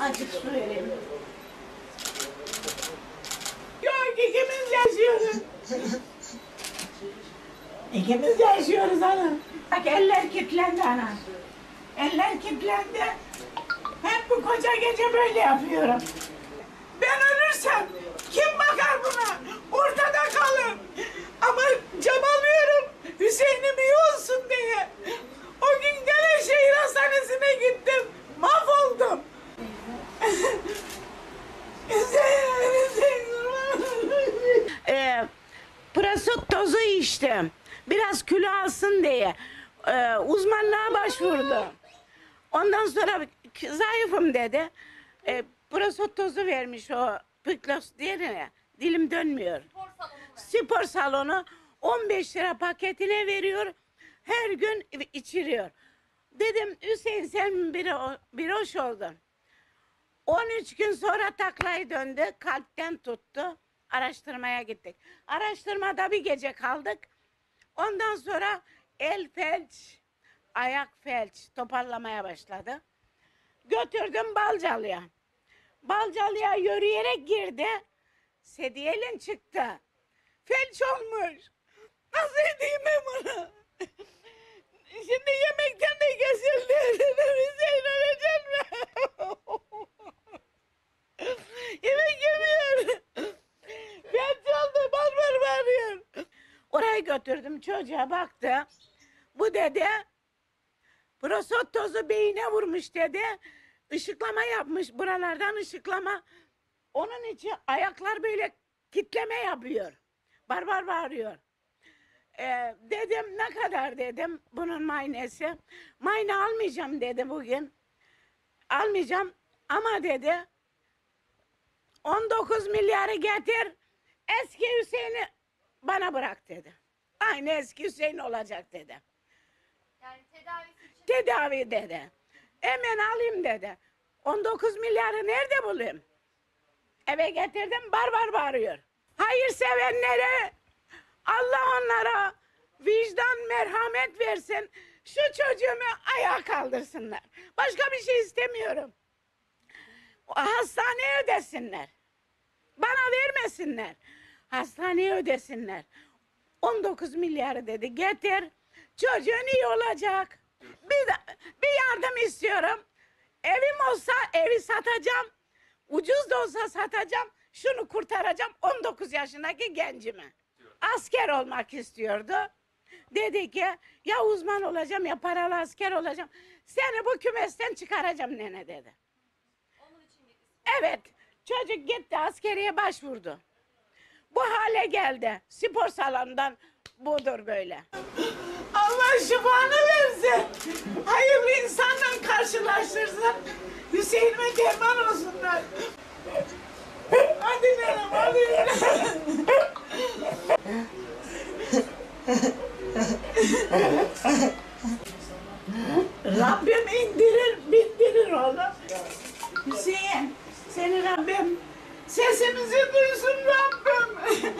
Azıcık su vereyim. Yok ikimiz yaşıyoruz. İkimiz yaşıyoruz ana. Bak eller kilitlendi ana. Eller kilitlendi. Hep bu koca gece böyle yapıyorum. Ben ölürsem kim bakar buna? Ortada kalır. Ama çabalıyorum Hüseyin'im iyi olsun diye. O gün gene şehir hastanesine gittim. Mahvoldum. Hüseyin, Hüseyin. Ee, Prasot tozu içtim. Biraz kilo alsın diye. Ee, uzmanlığa başvurdu. Ondan sonra zayıfım dedi. Ee, Prasot tozu vermiş o Püklos diğerine. Dilim dönmüyor. Spor salonu 15 lira paketine veriyor. Her gün içiriyor. Dedim Hüseyin sen bir, bir hoş oldun. 13 gün sonra taklayı döndü. Kalpten tuttu. Araştırmaya gittik. Araştırmada bir gece kaldık. Ondan sonra el felç, ayak felç toparlamaya başladı. Götürdüm Balcalı'ya. Balcalı'ya yürüyerek girdi. Sediyelin çıktı. Felç olmuş. Oraya götürdüm çocuğa baktı. Bu dedi prosot tozu beyine vurmuş dedi. Işıklama yapmış buralardan ışıklama. Onun için ayaklar böyle kitleme yapıyor. Barbar bağırıyor. Ee, dedim ne kadar dedim bunun maynesi. Mayne almayacağım dedi bugün. Almayacağım ama dedi 19 milyarı getir eski Hüseyin'i bana bırak dedi. Aynı eski Hüseyin olacak dedi. Yani tedavisi için Tedavi dedi. Hemen alayım dedi. 19 milyarı nerede bulayım? Eve getirdim barbar bağırıyor. Hayır sevenlere Allah onlara vicdan merhamet versin. Şu çocuğumu ayağa kaldırsınlar. Başka bir şey istemiyorum. Hastaneye ödesinler. Bana vermesinler. Hastaneye ödesinler. 19 milyarı dedi getir. Çocuğun iyi olacak. Bir, de- bir yardım istiyorum. Evim olsa evi satacağım. Ucuz da olsa satacağım. Şunu kurtaracağım 19 yaşındaki gencimi. Asker olmak istiyordu. Dedi ki ya uzman olacağım ya paralı asker olacağım. Seni bu kümesten çıkaracağım nene dedi. onun için gitti. Evet çocuk gitti askeriye başvurdu. Bu hale geldi. Spor salonundan budur böyle. Allah şifanı versin. Hayırlı insanla karşılaştırsın. Hüseyin'ime derman Sesimizi duysun Rabbim.